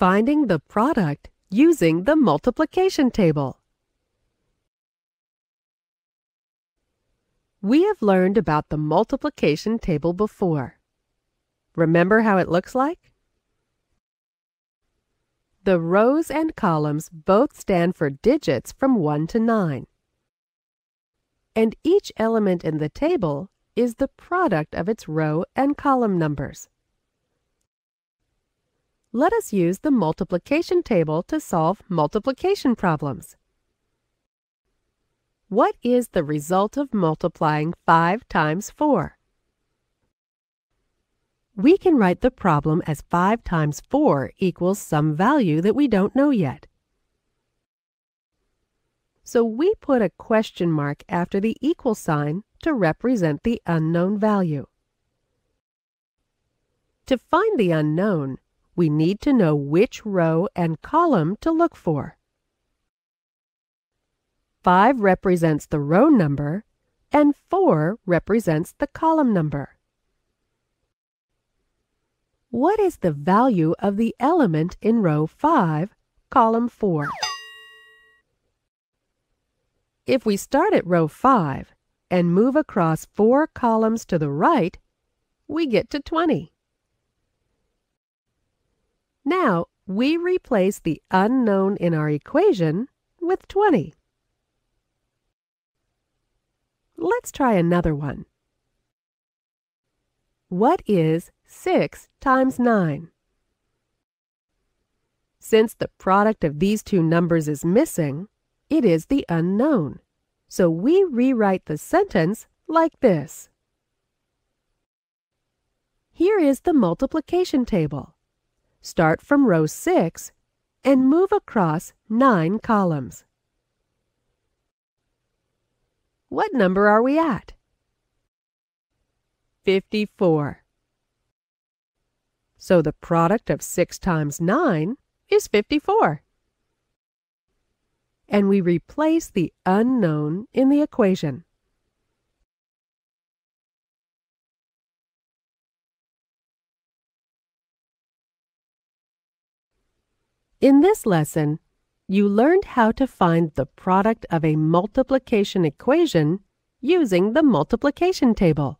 Finding the product using the multiplication table. We have learned about the multiplication table before. Remember how it looks like? The rows and columns both stand for digits from 1 to 9. And each element in the table is the product of its row and column numbers. Let us use the multiplication table to solve multiplication problems. What is the result of multiplying 5 times 4? We can write the problem as 5 times 4 equals some value that we don't know yet. So we put a question mark after the equal sign to represent the unknown value. To find the unknown, we need to know which row and column to look for. 5 represents the row number and 4 represents the column number. What is the value of the element in row 5, column 4? If we start at row 5 and move across four columns to the right, we get to 20. Now, we replace the unknown in our equation with 20. Let's try another one. What is 6 times 9? Since the product of these two numbers is missing, it is the unknown. So we rewrite the sentence like this. Here is the multiplication table. Start from row 6 and move across 9 columns. What number are we at? 54. So the product of 6 times 9 is 54. And we replace the unknown in the equation. In this lesson, you learned how to find the product of a multiplication equation using the multiplication table.